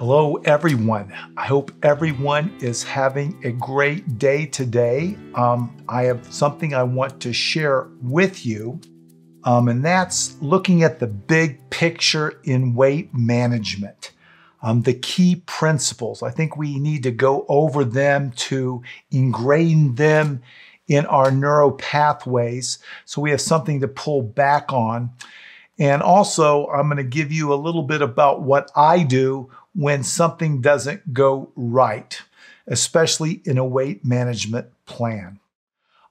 Hello, everyone. I hope everyone is having a great day today. Um, I have something I want to share with you, um, and that's looking at the big picture in weight management. Um, the key principles. I think we need to go over them to ingrain them in our neuro pathways so we have something to pull back on. And also, I'm going to give you a little bit about what I do when something doesn't go right, especially in a weight management plan.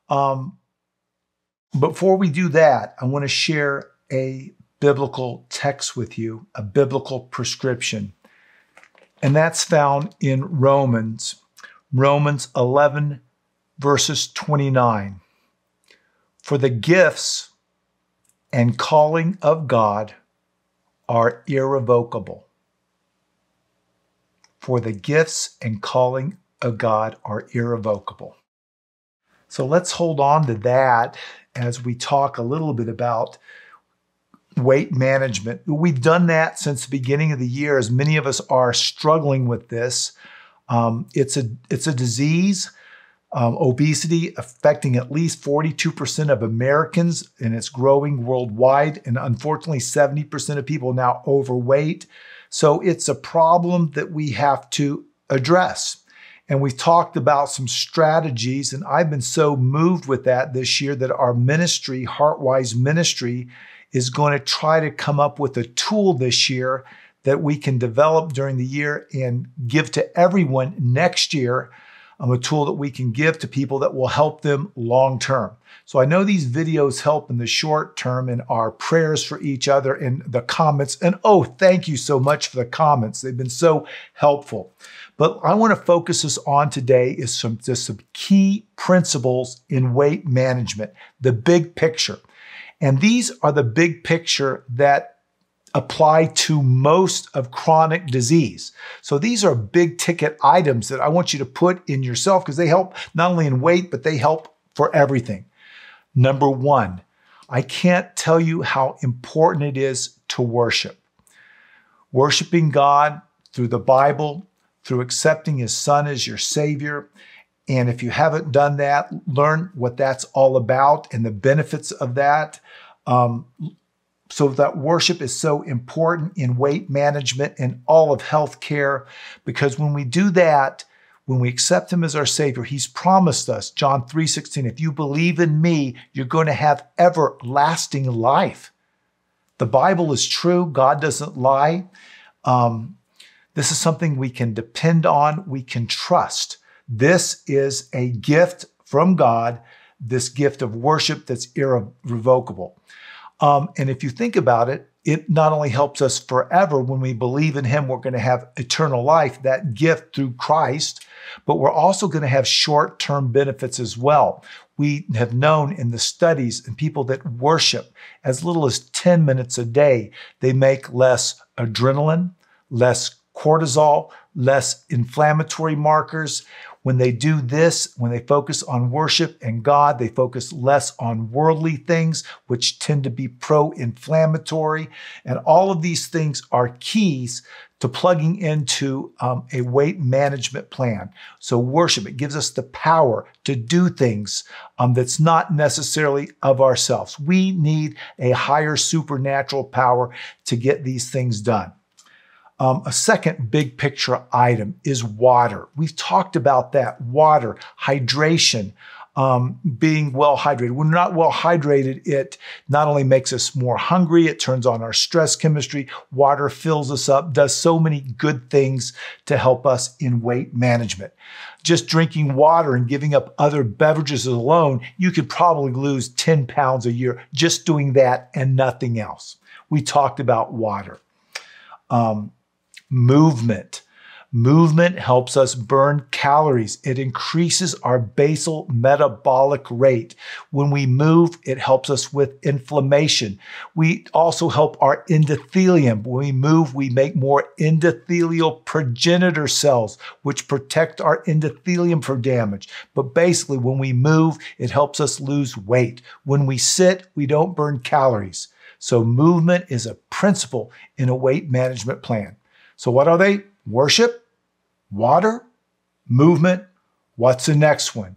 Um, before we do that, I want to share a biblical text with you, a biblical prescription. And that's found in Romans, Romans 11, verses 29. For the gifts and calling of God are irrevocable for the gifts and calling of God are irrevocable. So let's hold on to that as we talk a little bit about weight management. We've done that since the beginning of the year, as many of us are struggling with this. Um, it's a it's a disease, um, obesity affecting at least 42% of Americans, and it's growing worldwide. And unfortunately, 70% of people now overweight. So it's a problem that we have to address. And we've talked about some strategies, and I've been so moved with that this year that our ministry, Heartwise Ministry, is going to try to come up with a tool this year that we can develop during the year and give to everyone next year um, a tool that we can give to people that will help them long term. So I know these videos help in the short term in our prayers for each other in the comments. And oh, thank you so much for the comments. They've been so helpful. But I want to focus us on today is some just some key principles in weight management, the big picture. And these are the big picture that apply to most of chronic disease. So these are big ticket items that I want you to put in yourself because they help not only in weight, but they help for everything. Number one, I can't tell you how important it is to worship. Worshiping God through the Bible, through accepting His Son as your Savior. And if you haven't done that, learn what that's all about and the benefits of that. Um, so that worship is so important in weight management and all of healthcare because when we do that when we accept him as our savior he's promised us john 3.16 if you believe in me you're going to have everlasting life. The bible is true. God doesn't lie. Um, this is something we can depend on. We can trust. This is a gift from god this gift of worship that's irrevocable um, and if you think about it, it not only helps us forever when we believe in Him, we're going to have eternal life, that gift through Christ, but we're also going to have short term benefits as well. We have known in the studies and people that worship as little as 10 minutes a day, they make less adrenaline, less cortisol, less inflammatory markers. When they do this, when they focus on worship and God, they focus less on worldly things, which tend to be pro inflammatory. And all of these things are keys to plugging into um, a weight management plan. So, worship, it gives us the power to do things um, that's not necessarily of ourselves. We need a higher supernatural power to get these things done. Um, a second big picture item is water. We've talked about that water, hydration, um, being well hydrated. When we're not well hydrated, it not only makes us more hungry, it turns on our stress chemistry. Water fills us up, does so many good things to help us in weight management. Just drinking water and giving up other beverages alone, you could probably lose 10 pounds a year just doing that and nothing else. We talked about water. Um, movement. Movement helps us burn calories. It increases our basal metabolic rate. When we move, it helps us with inflammation. We also help our endothelium. When we move, we make more endothelial progenitor cells, which protect our endothelium from damage. But basically, when we move, it helps us lose weight. When we sit, we don't burn calories. So, movement is a principle in a weight management plan. So, what are they? Worship, water, movement. What's the next one?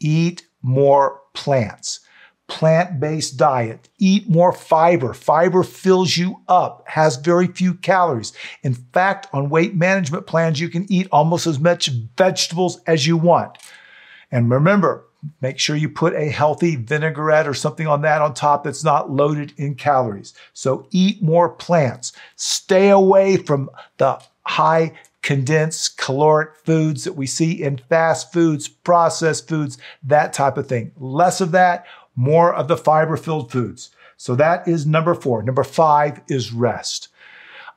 Eat more plants. Plant based diet. Eat more fiber. Fiber fills you up, has very few calories. In fact, on weight management plans, you can eat almost as much vegetables as you want. And remember, make sure you put a healthy vinaigrette or something on that on top that's not loaded in calories. So eat more plants. Stay away from the high condensed caloric foods that we see in fast foods, processed foods, that type of thing. Less of that, more of the fiber filled foods. So that is number four. Number five is rest.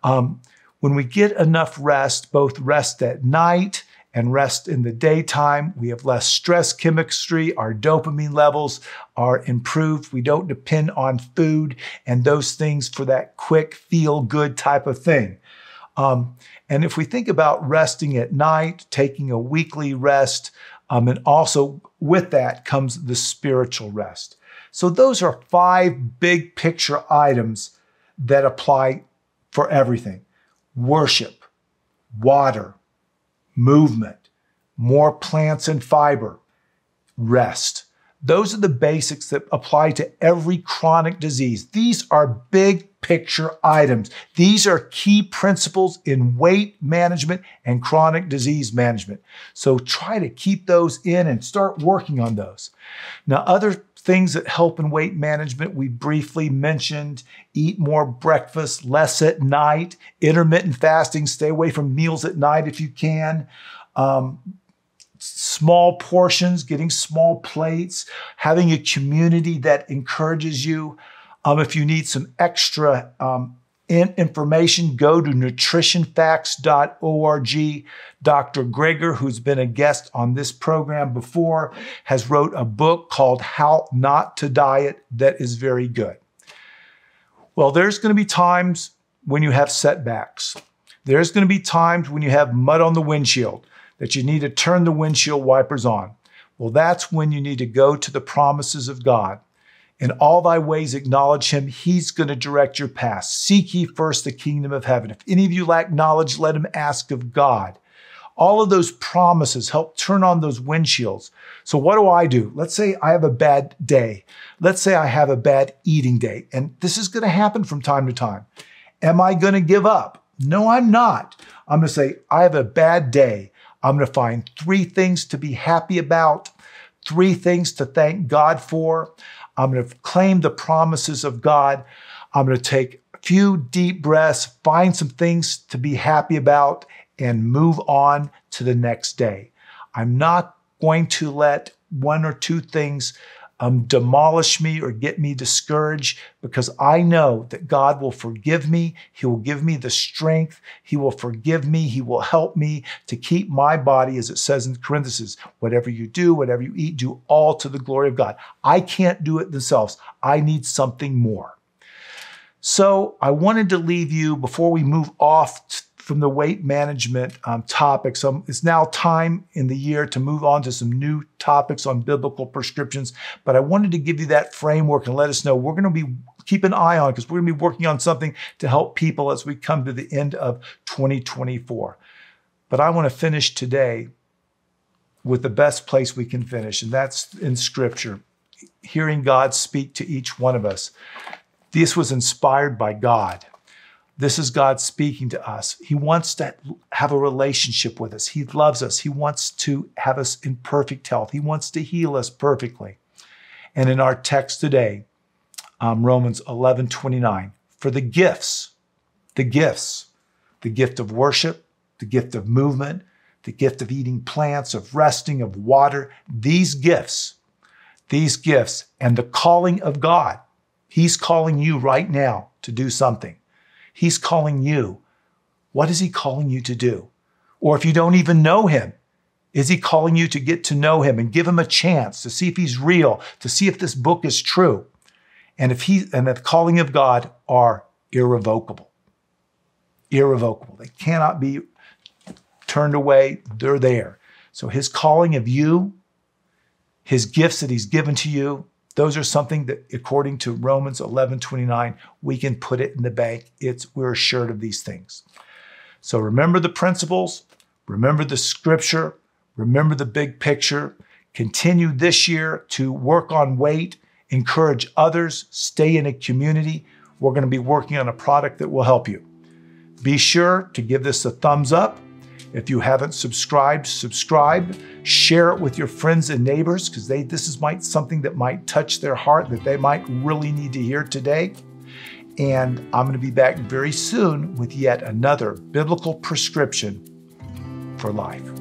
Um, when we get enough rest, both rest at night and rest in the daytime, we have less stress chemistry. Our dopamine levels are improved. We don't depend on food and those things for that quick feel good type of thing. Um, and if we think about resting at night, taking a weekly rest, um, and also with that comes the spiritual rest. So those are five big picture items that apply for everything worship, water, movement, more plants and fiber, rest. Those are the basics that apply to every chronic disease. These are big picture items. These are key principles in weight management and chronic disease management. So try to keep those in and start working on those. Now, other things that help in weight management we briefly mentioned eat more breakfast, less at night, intermittent fasting, stay away from meals at night if you can. Um, small portions, getting small plates, having a community that encourages you. Um, if you need some extra um, information, go to nutritionfacts.org. Dr. Greger, who's been a guest on this program before, has wrote a book called How Not to Diet that is very good. Well, there's going to be times when you have setbacks. There's going to be times when you have mud on the windshield that you need to turn the windshield wipers on. Well, that's when you need to go to the promises of God. In all thy ways acknowledge him. He's going to direct your path. Seek ye first the kingdom of heaven. If any of you lack knowledge, let him ask of God. All of those promises help turn on those windshields. So what do I do? Let's say I have a bad day. Let's say I have a bad eating day. And this is going to happen from time to time. Am I going to give up? No, I'm not. I'm going to say, I have a bad day. I'm going to find three things to be happy about, three things to thank God for. I'm going to claim the promises of God. I'm going to take a few deep breaths, find some things to be happy about, and move on to the next day. I'm not going to let one or two things um, demolish me or get me discouraged because I know that God will forgive me. He will give me the strength. He will forgive me. He will help me to keep my body, as it says in Corinthians, whatever you do, whatever you eat, do all to the glory of God. I can't do it themselves. I need something more. So I wanted to leave you before we move off from the weight management um, topics. Um, it's now time in the year to move on to some new topics on biblical prescriptions. But I wanted to give you that framework and let us know we're going to be keep an eye on because we're going to be working on something to help people as we come to the end of 2024. But I want to finish today with the best place we can finish, and that's in Scripture, hearing God speak to each one of us. This was inspired by God. This is God speaking to us. He wants to have a relationship with us. He loves us. He wants to have us in perfect health. He wants to heal us perfectly. And in our text today, um, Romans 11 29, for the gifts, the gifts, the gift of worship, the gift of movement, the gift of eating plants, of resting, of water, these gifts, these gifts, and the calling of God. He's calling you right now to do something. He's calling you. What is He calling you to do? Or if you don't even know Him, is He calling you to get to know Him and give Him a chance to see if He's real, to see if this book is true? And if He and the calling of God are irrevocable. Irrevocable. They cannot be turned away. They're there. So His calling of you, His gifts that He's given to you, those are something that, according to Romans 11 29, we can put it in the bank. It's, we're assured of these things. So remember the principles, remember the scripture, remember the big picture. Continue this year to work on weight, encourage others, stay in a community. We're going to be working on a product that will help you. Be sure to give this a thumbs up. If you haven't subscribed, subscribe. Share it with your friends and neighbors because they this is might something that might touch their heart that they might really need to hear today. And I'm going to be back very soon with yet another biblical prescription for life.